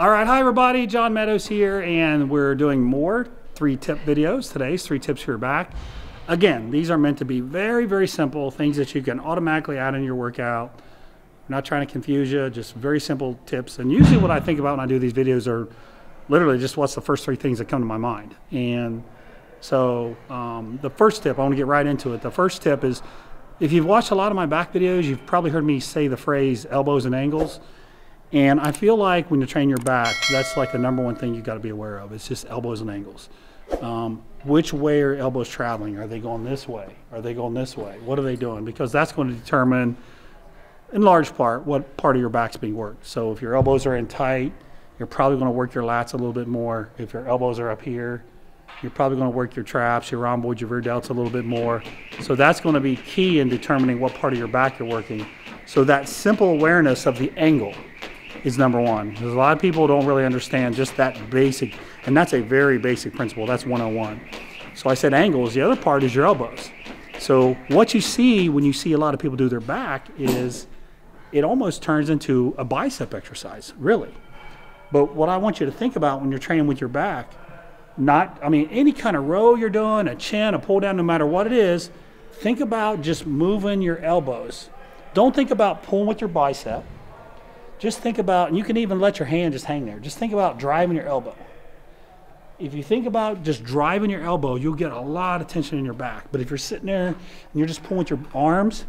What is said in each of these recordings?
All right, hi everybody, John Meadows here, and we're doing more three tip videos today. Three tips for your back. Again, these are meant to be very, very simple things that you can automatically add in your workout. I'm not trying to confuse you, just very simple tips. And usually, what I think about when I do these videos are literally just what's the first three things that come to my mind. And so, um, the first tip, I want to get right into it. The first tip is if you've watched a lot of my back videos, you've probably heard me say the phrase elbows and angles. And I feel like when you train your back, that's like the number one thing you've got to be aware of. It's just elbows and angles. Um, which way are elbows traveling? Are they going this way? Are they going this way? What are they doing? Because that's going to determine, in large part, what part of your back's being worked. So if your elbows are in tight, you're probably going to work your lats a little bit more. If your elbows are up here, you're probably going to work your traps, your rhomboids, your rear delts a little bit more. So that's going to be key in determining what part of your back you're working. So that simple awareness of the angle is number one. Because a lot of people don't really understand just that basic, and that's a very basic principle. That's 101. So I said angles. The other part is your elbows. So what you see when you see a lot of people do their back is it almost turns into a bicep exercise, really. But what I want you to think about when you're training with your back, not, I mean, any kind of row you're doing, a chin, a pull down, no matter what it is, think about just moving your elbows. Don't think about pulling with your bicep just think about, and you can even let your hand just hang there. Just think about driving your elbow. If you think about just driving your elbow, you'll get a lot of tension in your back. But if you're sitting there and you're just pulling with your arms,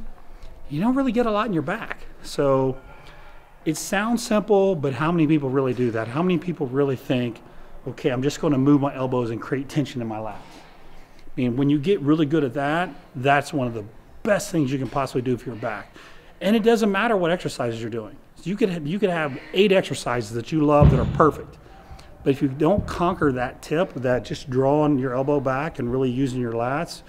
you don't really get a lot in your back. So it sounds simple, but how many people really do that? How many people really think, okay, I'm just going to move my elbows and create tension in my lat? I mean, when you get really good at that, that's one of the best things you can possibly do for your back. And it doesn't matter what exercises you're doing. So you could have, you could have eight exercises that you love that are perfect. But if you don't conquer that tip, that just drawing your elbow back and really using your lats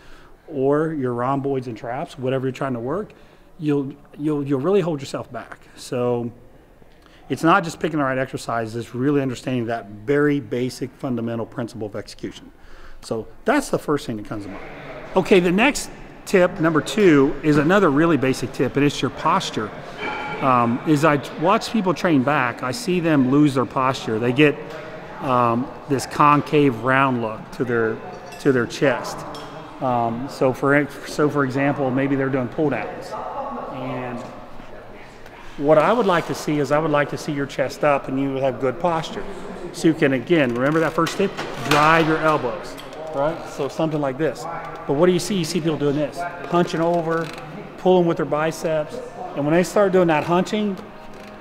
or your rhomboids and traps, whatever you're trying to work, you'll you'll you'll really hold yourself back. So it's not just picking the right exercises, it's really understanding that very basic fundamental principle of execution. So that's the first thing that comes to mind. Okay, the next tip, number two, is another really basic tip, and it's your posture. Um, is I watch people train back, I see them lose their posture. They get um, this concave round look to their to their chest. Um, so for so for example, maybe they're doing pull downs, and what I would like to see is I would like to see your chest up and you have good posture. So you can again remember that first tip, drive your elbows, right? So something like this. But what do you see? You see people doing this, punching over, pulling with their biceps, and when they start doing that hunching,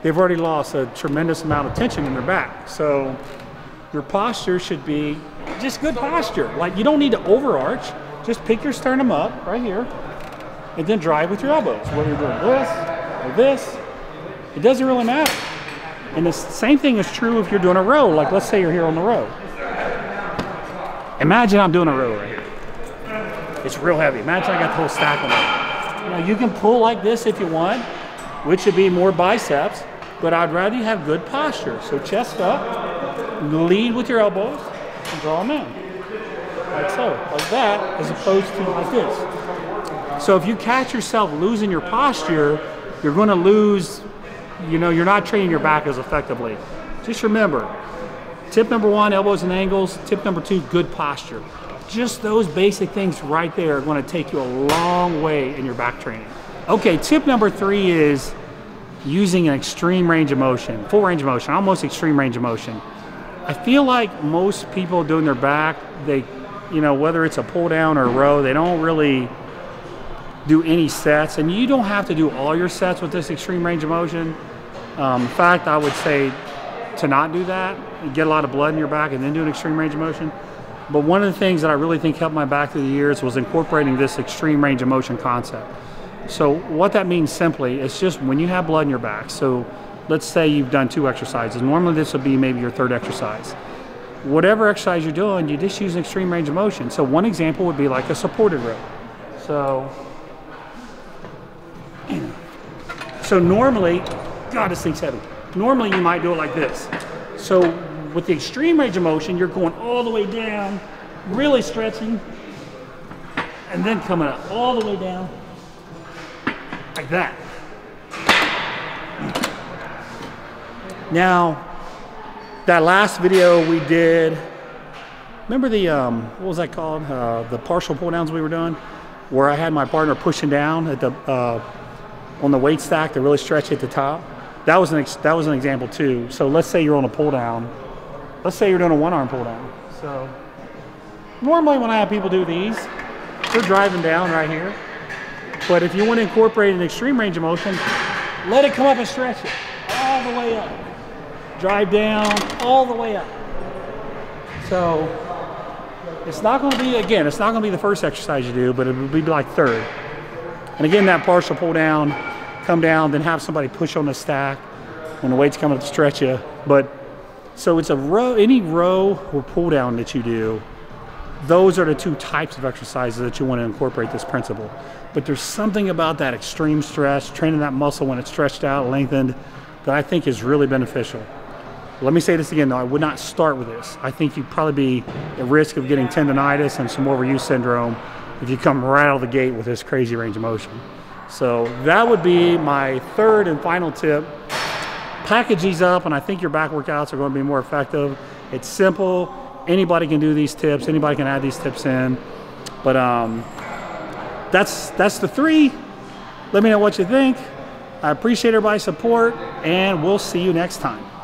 they've already lost a tremendous amount of tension in their back. So your posture should be just good posture. Like you don't need to overarch. Just pick your sternum up right here and then drive with your elbows. Whether you're doing this or this, it doesn't really matter. And the same thing is true if you're doing a row. Like let's say you're here on the row. Imagine I'm doing a row right here. It's real heavy. Imagine I got the whole stack on it. You know, you can pull like this if you want, which would be more biceps, but I'd rather you have good posture. So chest up, lead with your elbows, and draw them in. Like so, like that, as opposed to like this. So if you catch yourself losing your posture, you're going to lose, you know, you're not training your back as effectively. Just remember, tip number one, elbows and angles. Tip number two, good posture just those basic things right there are going to take you a long way in your back training. Okay, tip number three is using an extreme range of motion, full range of motion, almost extreme range of motion. I feel like most people doing their back, they, you know, whether it's a pull down or a row, they don't really do any sets, and you don't have to do all your sets with this extreme range of motion. Um, in fact, I would say to not do that, get a lot of blood in your back, and then do an extreme range of motion. But one of the things that I really think helped my back through the years was incorporating this extreme range of motion concept. So what that means simply, it's just when you have blood in your back. So let's say you've done two exercises. Normally this would be maybe your third exercise. Whatever exercise you're doing, you just use an extreme range of motion. So one example would be like a supported row. So, so normally, God, this thing's heavy. Normally you might do it like this. So with the extreme range of motion, you're going all the way down, really stretching, and then coming up all the way down, like that. Now, that last video we did, remember the, um, what was that called? Uh, the partial pull downs we were doing? Where I had my partner pushing down at the, uh, on the weight stack to really stretch at the top. That was an, ex- that was an example too. So let's say you're on a pull down. Let's say you're doing a one arm pull down. So normally when I have people do these, they're driving down right here. But if you want to incorporate an extreme range of motion, let it come up and stretch it all the way up. Drive down all the way up. So it's not going to be, again, it's not going to be the first exercise you do, but it will be like third. And again, that partial pull down, come down, then have somebody push on the stack when the weight's coming up to stretch you. But so it's a row, any row or pull down that you do, those are the two types of exercises that you want to incorporate this principle. But there's something about that extreme stretch, training that muscle when it's stretched out, lengthened, that I think is really beneficial. Let me say this again though, I would not start with this. I think you'd probably be at risk of getting tendonitis and some overuse syndrome if you come right out of the gate with this crazy range of motion. So that would be my third and final tip. Package these up and I think your back workouts are going to be more effective. It's simple. Anybody can do these tips. Anybody can add these tips in. But um, that's that's the three. Let me know what you think. I appreciate everybody's support and we'll see you next time.